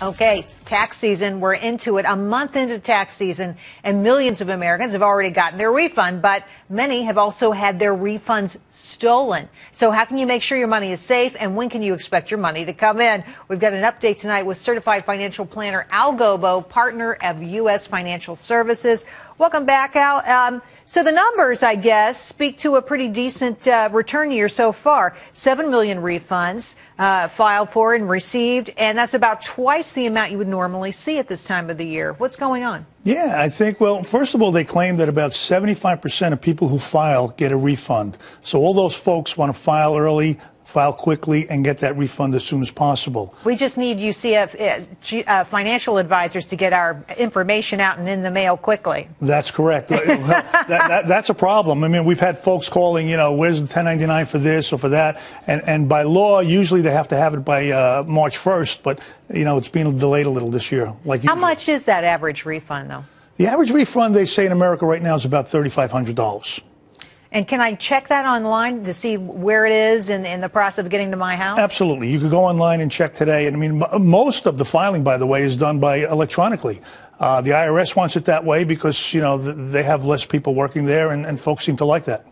Okay, tax season. We're into it, a month into tax season, and millions of Americans have already gotten their refund, but many have also had their refunds stolen. So, how can you make sure your money is safe, and when can you expect your money to come in? We've got an update tonight with certified financial planner Al Gobo, partner of U.S. Financial Services. Welcome back, Al. Um, so the numbers, I guess, speak to a pretty decent uh, return year so far. Seven million refunds uh, filed for and received, and that's about twice the amount you would normally see at this time of the year. What's going on? Yeah, I think, well, first of all, they claim that about 75% of people who file get a refund. So all those folks want to file early, file quickly and get that refund as soon as possible. We just need UCF uh, uh, financial advisors to get our information out and in the mail quickly. That's correct. that, that, that's a problem. I mean, we've had folks calling, you know, where's the 1099 for this or for that? And, and by law, usually they have to have it by uh, March 1st, but, you know, it's been delayed a little this year. Like How much is that average refund, though? The average refund, they say in America right now, is about $3,500. And can I check that online to see where it is in, in the process of getting to my house? Absolutely. You could go online and check today. And I mean, most of the filing, by the way, is done by electronically. Uh, the IRS wants it that way because, you know, they have less people working there and, and folks seem to like that.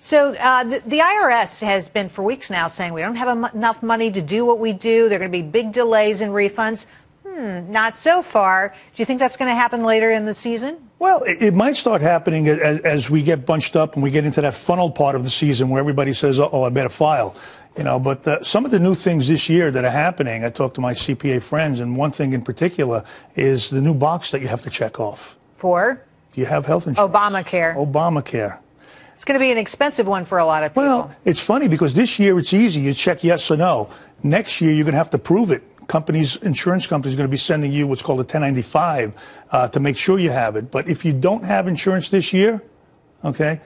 So uh, the, the, IRS has been for weeks now saying we don't have enough money to do what we do. There are going to be big delays in refunds. Hmm, not so far. Do you think that's going to happen later in the season? Well, it, it might start happening as, as, we get bunched up and we get into that funnel part of the season where everybody says, "Oh, I better file." You know, but uh, some of the new things this year that are happening, I talked to my CPA friends, and one thing in particular is the new box that you have to check off. For? Do you have health insurance? Obamacare. Obamacare. It's going to be an expensive one for a lot of people. Well, it's funny because this year it's easy. You check yes or no. Next year you're going to have to prove it companies, insurance companies, are going to be sending you what's called a 1095 uh, to make sure you have it. But if you don't have insurance this year, okay,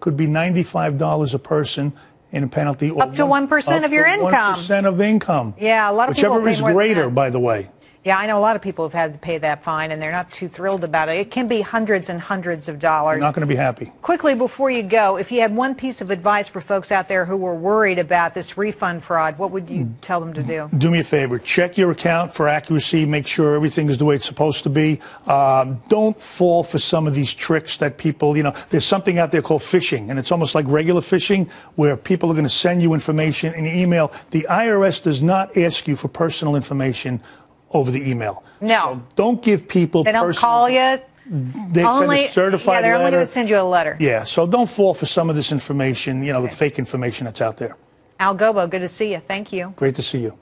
could be $95 a person in a penalty. Up to 1% of your income. 1% of income. Yeah, a lot of Whichever people. Whichever is greater, by the way. Yeah, I know a lot of people have had to pay that fine, and they're not too thrilled about it. It can be hundreds and hundreds of dollars. You're not going to be happy. Quickly, before you go, if you had one piece of advice for folks out there who were worried about this refund fraud, what would you tell them to do? Do me a favor. Check your account for accuracy. Make sure everything is the way it's supposed to be. Um, don't fall for some of these tricks that people, you know, there's something out there called phishing, and it's almost like regular fishing where people are going to send you information in email. The IRS does not ask you for personal information over the email. No. So don't give people. They don't personal, call you. They only, send a certified Yeah, they're letter. only going to send you a letter. Yeah, so don't fall for some of this information, you know, okay. the fake information that's out there. Al Gobo, good to see you. Thank you. Great to see you.